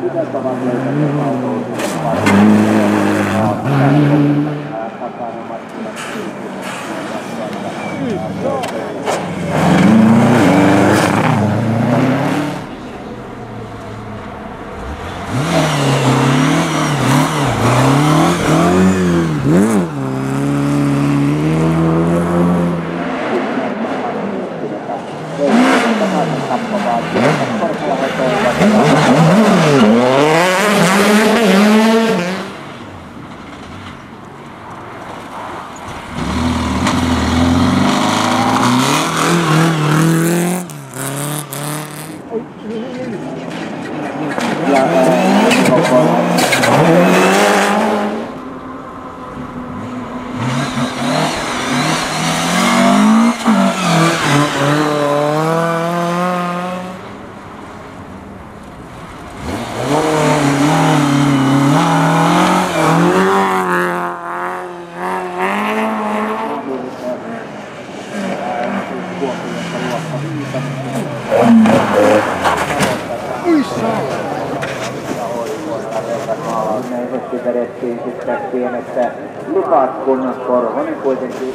Tytöt vedettiin sitten pienestä likat kunnon korhonen kuitenkin.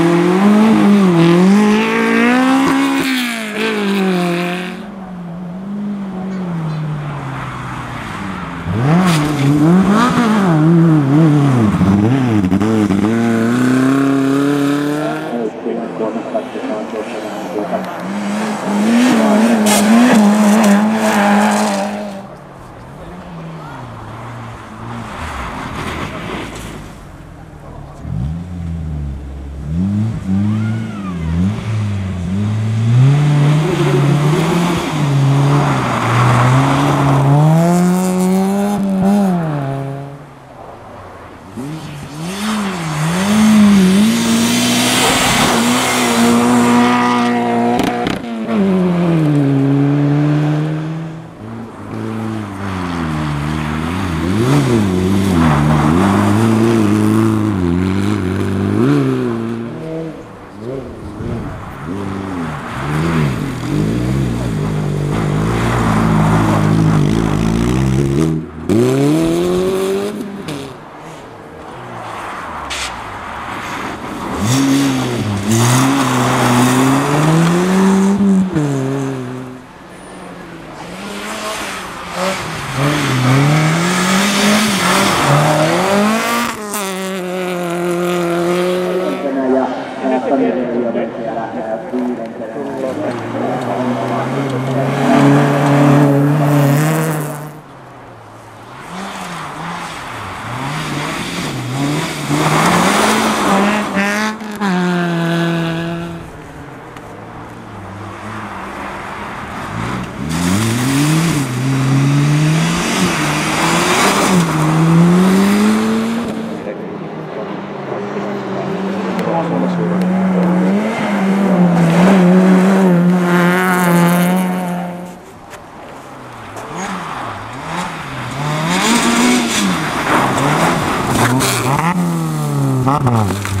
Mm-hmm.